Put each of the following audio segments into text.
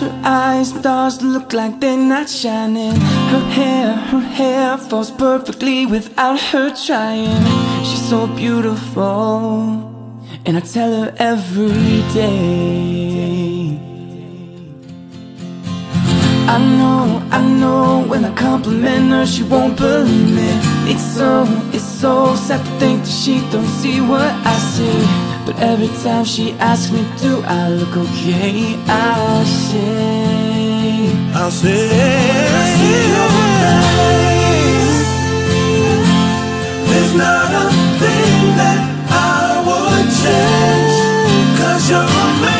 her eyes, stars look like they're not shining. Her hair, her hair falls perfectly without her trying. She's so beautiful, and I tell her every day. I know, I know, when I compliment her, she won't believe me. It's so, it's so sad to think that she don't see what I see. But every time she asks me, do I look okay? I not a thing that I would change, cause you're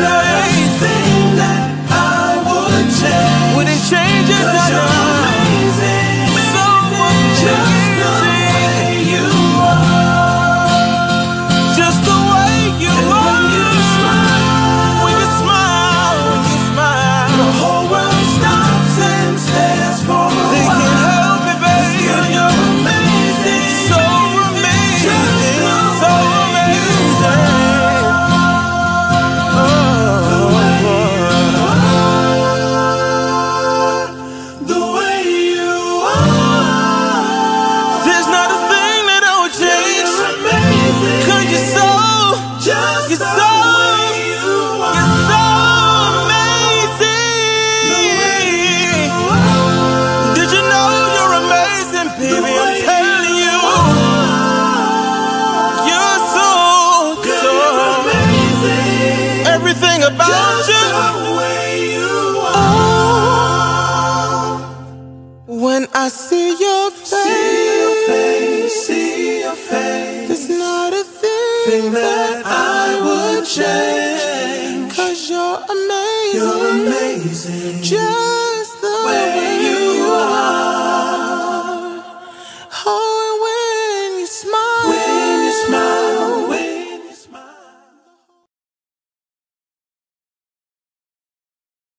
To I see your face, see your face, see your face. It's not a thing, that I would change. Cause you're amazing, you're amazing. Just